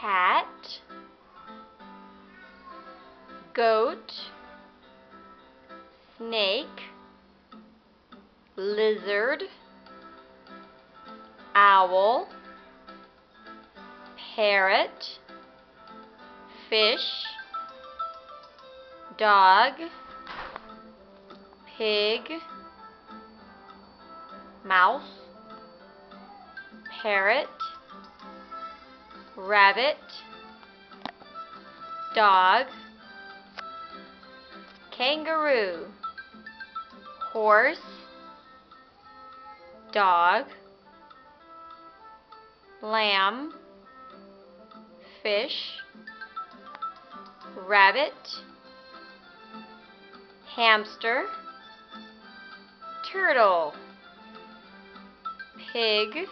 cat, goat, snake, lizard, owl, parrot, fish, dog, pig, mouse, parrot, rabbit, dog, kangaroo, horse, dog, lamb, fish, rabbit, hamster, turtle, pig,